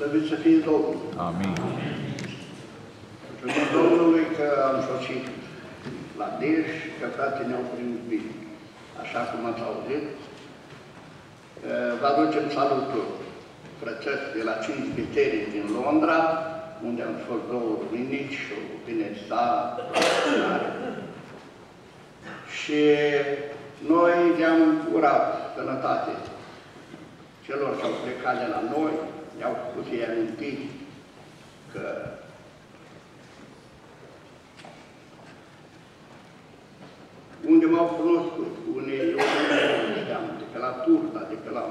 Slăvit să fie Domnul! Amin. Mulțumim Domnului că am sosit la Dej și că frații ne-au primit bine. Așa cum ați auzit, vă aducem salutul frățesc de la cinci biserici din Londra, unde am fost două duminici și o binesa și noi le-am urat sănătate celor ce au plecat de la noi, ne-au pus ei amintiri că unde m-au cunoscut, unde eu nu știam, de pe la Turda, de pe la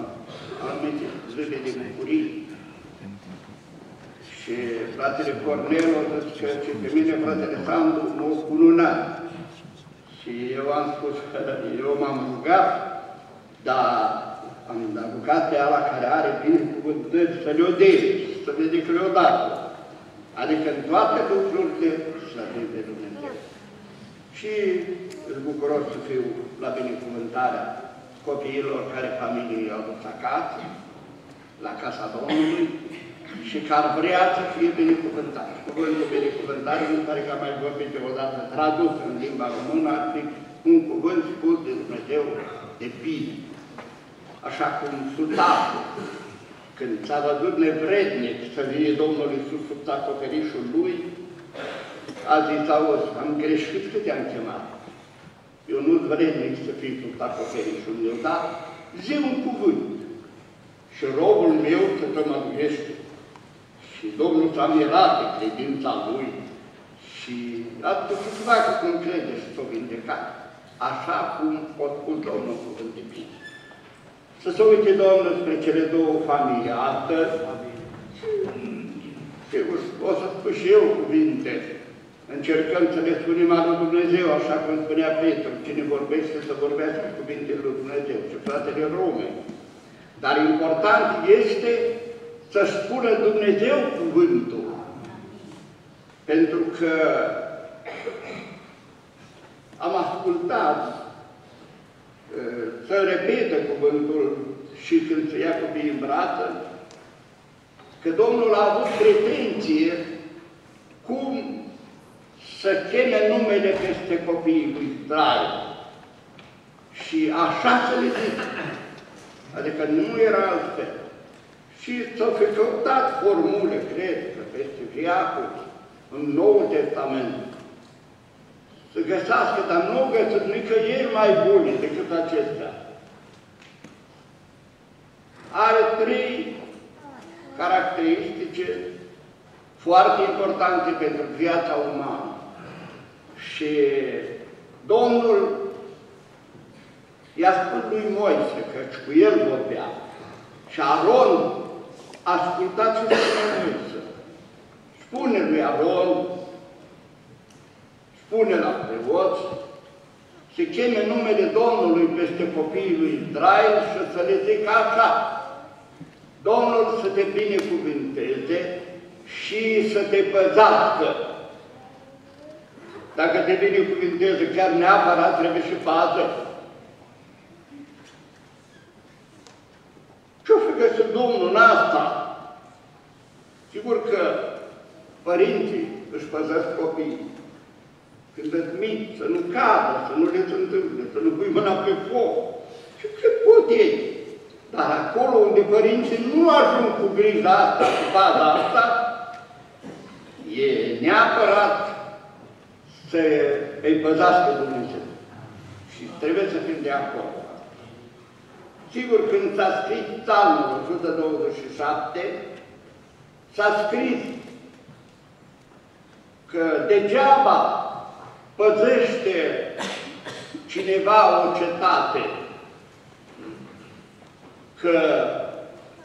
anumite zile de bucurii. Și fratele Cornel a zis că ce pe mine fratele Sandu m-a cununat. Și eu am spus că eu m-am rugat, dar am rugat pe ala care are binecuvântări să le-o dea, să vede că le-o dat. Adică în toate lucrurile să de Dumnezeu. Și sunt bucuros să fiu la binecuvântarea copiilor care familiei au dus acasă, la casa Domnului, și că ar vrea să fie binecuvântat. Cuvântul binecuvântare, nu pare că am mai vorbit odată, tradus în limba română, ar fi un cuvânt spus de Dumnezeu de bine. Așa cum sultatul, când s-a văzut nevrednic să vie Domnul Iisus sub acoperișul lui, a zis, auzi, am greșit cât te-am chemat. Eu nu-ți vrednic să fii sub acoperișul meu, dar zi un cuvânt și robul meu să te măluiește. Și Domnul s-a mirat de credința lui și a putut să facă cum crede și s-o vindecat. Așa cum a spus Domnul cuvânt de bine. Să se uite Domnul spre cele două familii astăzi. Și o să spun și eu cuvinte. Încercăm să le spunem al lui Dumnezeu, așa cum spunea Petru, cine vorbește să vorbească cuvintele lui Dumnezeu și fratele Rome. Dar important este să spună Dumnezeu cuvântul. Pentru că am ascultat să repete cuvântul și când se ia copiii în brață, că Domnul a avut pretenție cum să cheme numele peste copiii lui Israel. Și așa să le zic. Adică nu era altfel. Și s-au fi căutat formule, cred că peste viacuri, în Noul Testament, să găsească, dar nu găsesc nicăieri mai bune decât acestea. Are trei caracteristice foarte importante pentru viața umană. Și Domnul i-a spus lui Moise, căci cu el vorbea. Și Aron ascultat și de Moise. Spune lui Aron, spune la preoți, se cheme numele Domnului peste copiii lui Israel și să le zică așa, Domnul să te binecuvânteze și să te păzească. Dacă te binecuvânteze, chiar neapărat trebuie și pază. Ce-o fi găsit Domnul în asta? Sigur că părinții își păzesc copiii. Când îți mici, să nu cadă, să nu le se întâmple, să nu pui mâna pe foc. Și ce pot ei? Dar acolo unde părinții nu ajung cu grija asta, cu baza asta, e neapărat să îi păzească Dumnezeu. Și trebuie să fim de acord. Sigur, când s-a scris psalmul 127, s-a scris că degeaba păzește cineva o cetate, că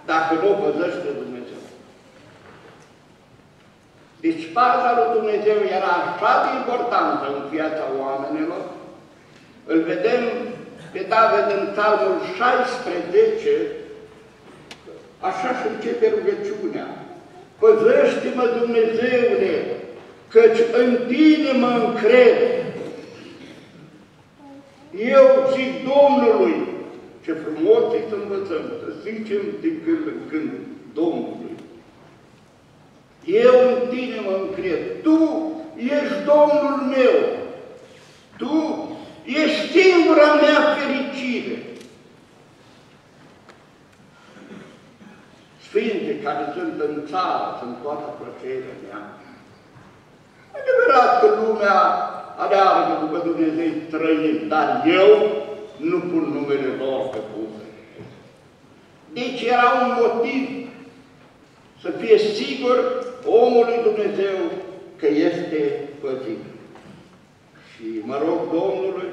dacă nu o păzește Dumnezeu. Deci paza lui Dumnezeu era așa de importantă în viața oamenilor, îl vedem pe David în Psalmul 16, așa și începe rugăciunea. Păzește-mă, Dumnezeule, căci în Tine mă încred. Eu zic Domnului, ce frumos e să învățăm, să zicem din când în când Domnului. tine mă încred. Tu ești Domnul meu. Tu ești singura mea fericire. Sfinte care sunt în țară, sunt toată plăcerea mea. Adevărat că lumea aleargă după Dumnezeu străin, dar eu nu pun numele lor pe buze. Deci era un motiv să fie sigur omului Dumnezeu că este păzit. Și mă rog Domnului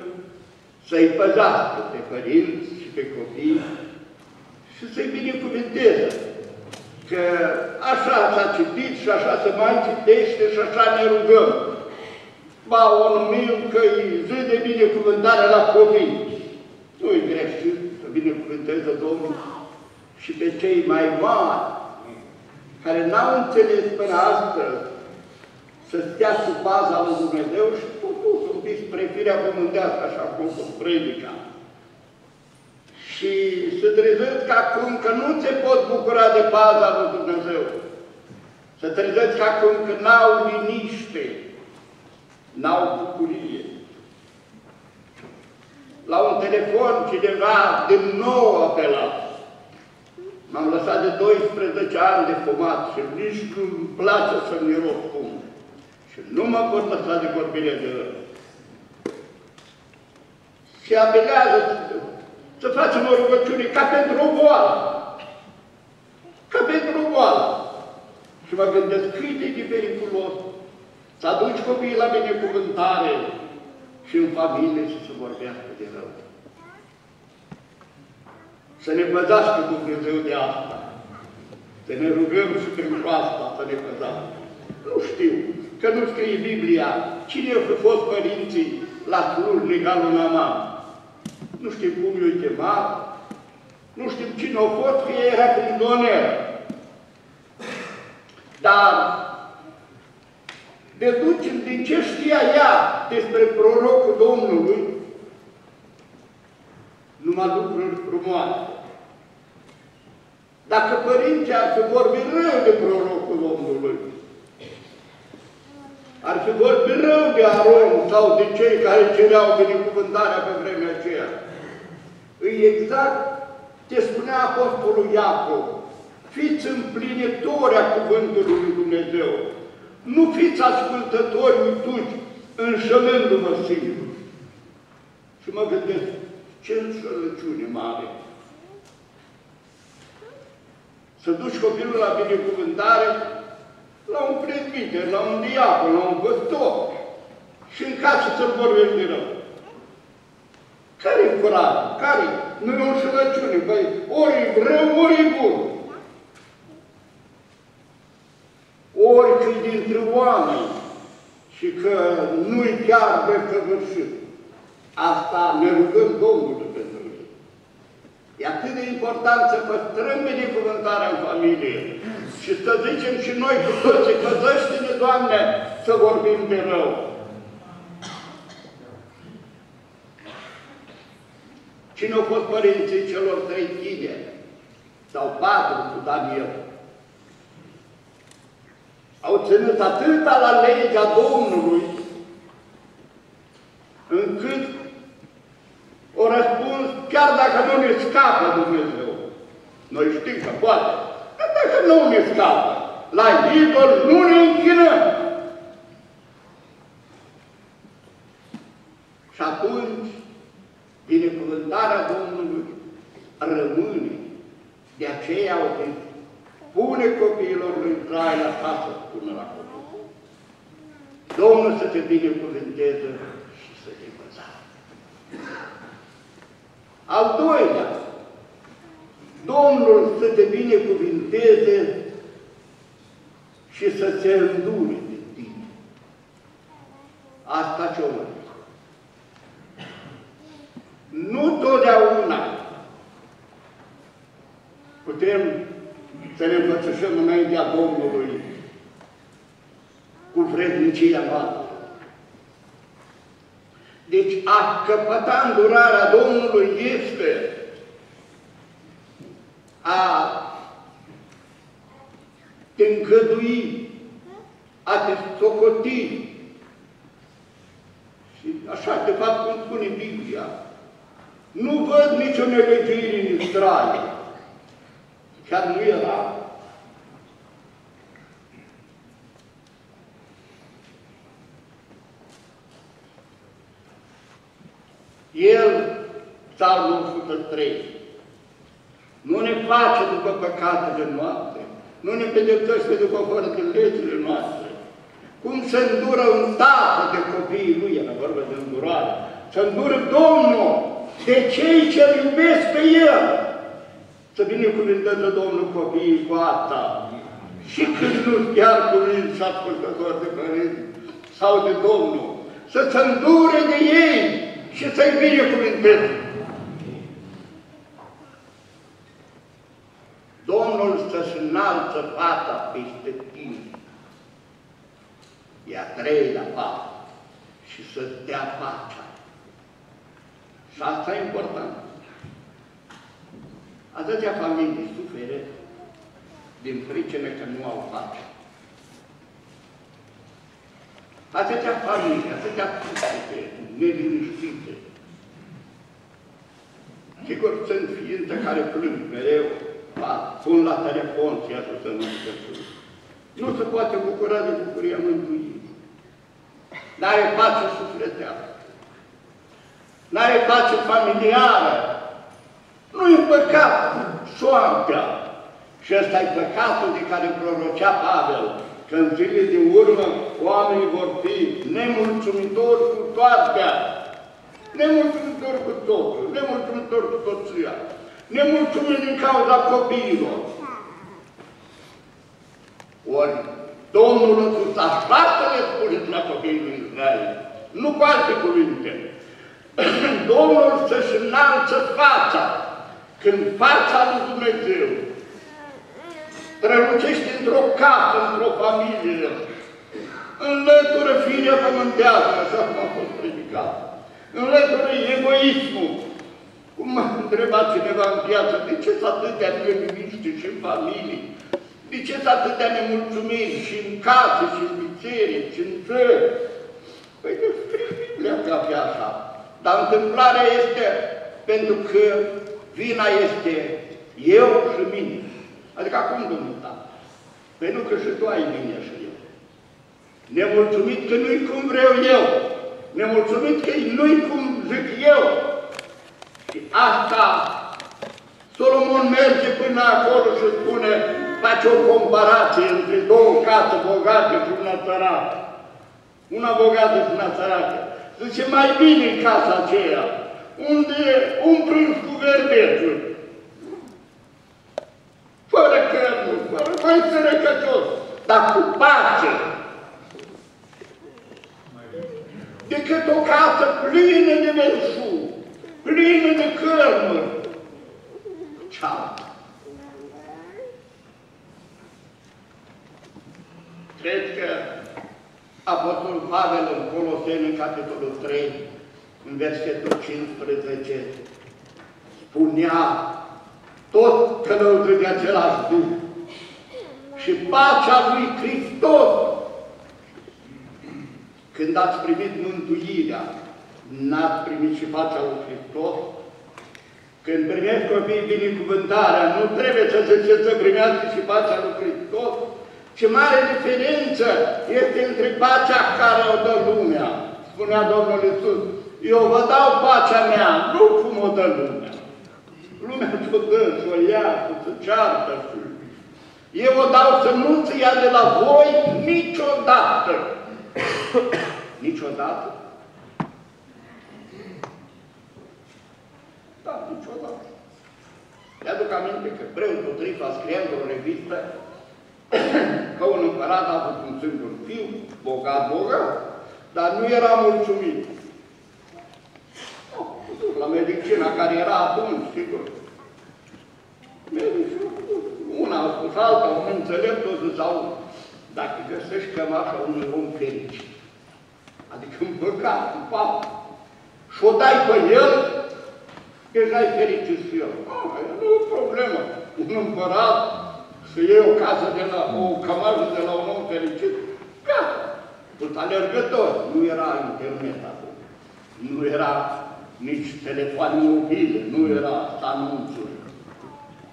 să-i păzească pe părinți și pe copii și să-i binecuvânteze. Că așa s-a citit și așa se mai citește și așa ne rugăm. Ba, o numim că e zi de binecuvântare la copii. Nu-i greșit să binecuvânteze Domnul și pe cei mai mari, care n-au înțeles până astăzi să stea sub baza lui Dumnezeu și totuși un pic spre firea pământească, așa cum se predica. Și se trezesc acum că nu se pot bucura de baza lui Dumnezeu. Se trezesc acum că n-au liniște, n-au bucurie. La un telefon cineva din nou apelat. M-am lăsat de 12 ani de fumat și nici nu-mi place să miros fum. Și nu mă pot lăsa de vorbire de rău. Și apelează să facem o rugăciune ca pentru o boală. Ca pentru o boală. Și mă gândesc cât e de periculos să aduci copiii la binecuvântare și în familie și să vorbească de rău. Să ne păzească Dumnezeu de asta. Să ne rugăm și pentru asta să ne păzească. Nu știu, că nu scrie Biblia cine au fost părinții la Cluj legalul Naman. Nu știu cum i-o chemat, nu știu cine a fost, că era prizoner. Dar deducem din ce știa ea despre prorocul Domnului, numai lucruri frumoase. Dacă părinții ar fi vorbit rău de prorocul Domnului, ar fi vorbit rău de Aron sau de cei care cereau binecuvântarea pe vremea aceea. Îi exact ce spunea Apostolul Iacov, fiți împlinitori a Cuvântului Lui Dumnezeu, nu fiți ascultători uituci, înșelându-vă singur. Și mă gândesc, ce înșelăciune mare! Să duci copilul la binecuvântare la un prezbiter, la un diacon, la un păstor și în casă să-l vorbești de rău. Care-i curaj? Care? Nu e o înșelăciune. Păi, ori e rău, ori e bun. Ori că dintre oameni și că nu-i chiar de săvârșit. Asta ne rugăm Domnului pentru el. E atât de important să păstrăm binecuvântarea în familie și să zicem și noi cu toții, păzăște-ne, Doamne, să vorbim de rău. Cine au fost părinții celor trei tineri? Sau patru cu Daniel? Au ținut atâta la legea Domnului, încât o răspuns, chiar dacă nu ne scapă Dumnezeu. Noi știm că poate, dar dacă nu ne scapă, la idol nu ne închinăm. Și atunci, binecuvântarea Domnului rămâne. De aceea au zis, pune copiilor lui Israel așa să spună la copii. Domnul să te binecuvânteze și să te păzească. Al doilea, Domnul să te binecuvinteze și să se îndure de tine. Asta ce-o Nu totdeauna putem să ne învățășăm înaintea Domnului cu vrednicia noastră. Deci a căpăta îndurarea Domnului este a te încădui a te socoti. Și așa, de fapt, cum spune Biblia, nu văd nicio nelegiuire în Israel. Chiar nu era. El, Psalmul 103, nu ne face după păcatele noastre, nu ne pedepsește după fără de legile noastre. Cum se îndură un tată de copiii lui, era vorba de îndurare, să îndură Domnul de cei ce îl iubesc pe El. Să binecuvânteze Domnul copiii cu asta. Și când nu chiar cuvinți și ascultători de părinți sau de Domnul, să se îndure de ei și să-i binecuvânteze. Domnul să-și înalță fața peste tine. E a treilea parte. Și să-ți dea pacea. Și asta e important. Atâtea familii sufere din pricină că nu au pace. Atâtea familii, atâtea suflete neliniștite. Sigur, sunt ființe care plâng mereu, pun la telefon și așa să nu Nu se poate bucura de bucuria mântuirii. N-are pace sufletească. N-are pace familiară. Nu e păcat soarta. Și ăsta e păcatul de care prorocea Pavel, că în zilele de urmă oamenii vor fi nemulțumitori cu toate, nemulțumitori cu totul, nemulțumitori cu toția, nemulțumiți din cauza copiilor. Ori Domnul Iisus așa să le spuneți la copiii lui Israel, nu cu alte cuvinte. Domnul să-și înalță fața, când fața lui Dumnezeu strălucește într-o casă, într-o familie, înlătură firea pământească, așa cum a fost predicat, înlătură egoismul, cum m-a întrebat cineva în viață, de ce sunt atâtea neliniște și în familie? De ce sunt atâtea nemulțumiri și în casă, și în biserici, și în țări? Păi nu scrie Biblia că fi așa. Dar întâmplarea este pentru că vina este eu și mine. Adică acum, domnul tată. Păi nu că și tu ai mine și eu. Nemulțumit că nu-i cum vreau eu. Nemulțumit că nu-i cum zic eu. Și asta, Solomon merge până acolo și spune, face o comparație între două case bogate și una săracă. Una bogată și una săracă. Zice, mai bine în casa aceea, unde un prânz cu verdețuri, fără cărnuri, fără mai sărăcătos, dar cu pace, decât o casă plină de belșug plină de cărmuri. Ceau. Cred că Apostolul Pavel în Coloseni, în capitolul 3, în versetul 15, spunea tot călăută de același Duh și pacea lui Hristos când ați primit mântuirea, n-ați primit și pacea lui Hristos? Când primești copiii binecuvântarea, nu trebuie să ziceți să primească și pacea lui Hristos? Ce mare diferență este între pacea care o dă lumea, spunea Domnul Iisus. Eu vă dau pacea mea, nu cum o dă lumea. Lumea ți-o dă, ți-o ia, să ceartă. Eu o dau să nu ți ia de la voi niciodată. niciodată? Da, niciodată. Mi-aduc aminte că preotul Trifa scria într-o revistă că un împărat a avut un singur fiu, bogat, bogat, dar nu era mulțumit. La medicina care era atunci, sigur. Una a spus alta, un înțelept o zis, au, dacă găsești cămașa unui om fericit, adică împăcat, cu papă, și o dai pe el, deja ai fericit și el. Ah, nu e problemă. Un împărat să iei o casă de la, o cămașă de la un om fericit, ca alergători. Nu era internet acum. Nu era nici telefoane mobile, nu era anunțuri.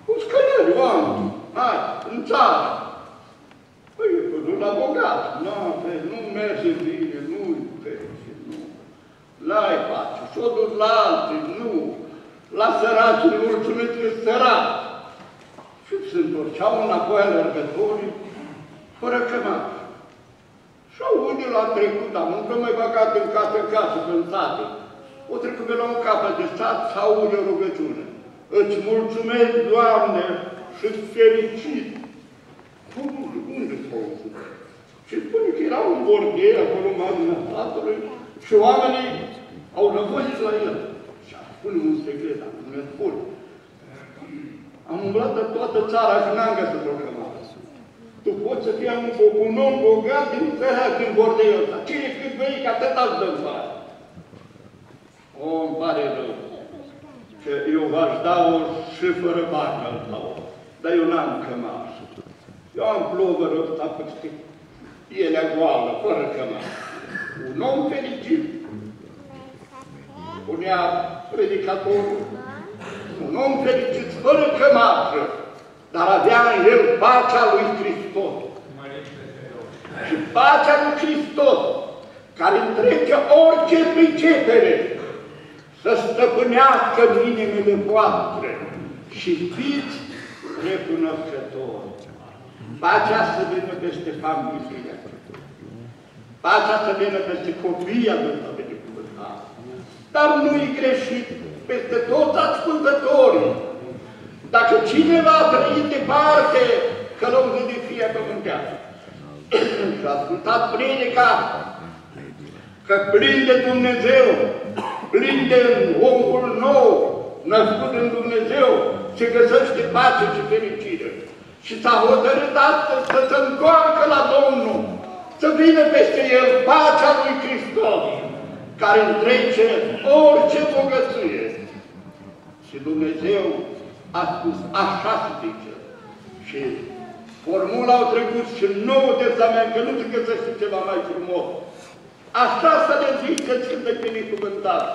Cu scălări, oameni, hai, în țară. Păi, e la bogat, nu, nu merge bine, nu-i pește, nu. La-i pace, și-o dus la alții, nu. La săraci, mulțumit că săraci. Și se întorceau înapoi alergătorii, fără cămașă. Și unii l-a trecut, am încă mai băgat în casă, în casă, în sate. O trecut pe la un capăt de sat, sau aude o rugăciune. Îți mulțumesc, Doamne, și fericit. Cum, unde s-au Și spune că era un bordei acolo, magna tatălui, și oamenii au răvăit la el. Și a spune un secret, nu ne spun. Am umblat de toată țara și n-am găsit o cămată. Tu poți să fii un, un om bogat din țara din bordeiul ăsta. Cine cât vei, că atât ați dă bani. O, îmi pare rău. Că eu v-aș da o și fără bani al dau. Dar eu n-am cămașă. Eu am plovărul ăsta peste pielea goală, fără cămașă. Un om fericit. Spunea predicatorul. Un om fericit, fără cămașă, dar avea în el pacea lui Hristos. Și pacea lui Hristos, care întrece orice pricepere, să stăpânească în inimile voastre și fiți recunoscători. Pacea să vină peste familie. Pacea să vină peste copiii adultă binecuvântat. Dar nu-i greșit peste toți ascultătorii. Dacă cineva a trăit departe călăuză de fie pământească și a ascultat predica că plin de Dumnezeu, plin de omul nou, născut în Dumnezeu, se găsește pace și fericire. Și s-a hotărât astăzi să se întoarcă la Domnul, să vină peste el pacea lui Hristos, care întrece orice bogăție. Și Dumnezeu a spus, așa se zice. Și formula au trecut și nou testament, că nu se găsește ceva mai frumos. Așa să le ziceți când te binecuvântat.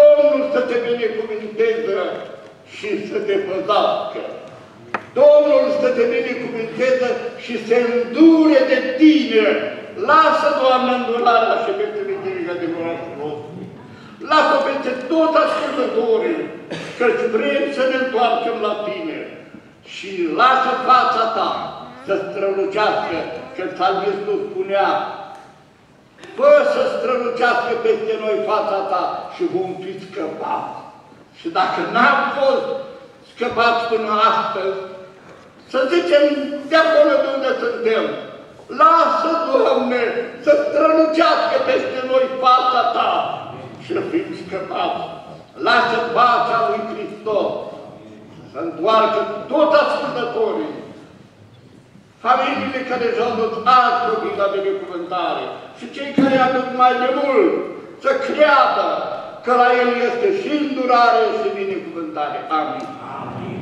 Domnul să te binecuvânteze și să te păzească. Domnul să te binecuvânteze și să îndure de tine. Lasă, Doamne, îndurarea și pentru mântuirea de morașul nostru. Lasă peste toți ascultătorii, căci vrem să ne întoarcem la tine. Și lasă fața ta să strălucească, că psalmistul spunea, fă să strălucească peste noi fața ta și vom fi scăpați. Și dacă n-am fost scăpați până astăzi, să zicem de acolo de unde suntem, lasă, Doamne, să strălucească peste noi fața Ta și să fim scăpați. Lasă pacea lui Hristos să întoarcă tot ascultătorii, familiile care și-au dus azi copii la binecuvântare și cei care aduc mai de mult să creadă că la El este și îndurare și binecuvântare. Amin. Amin.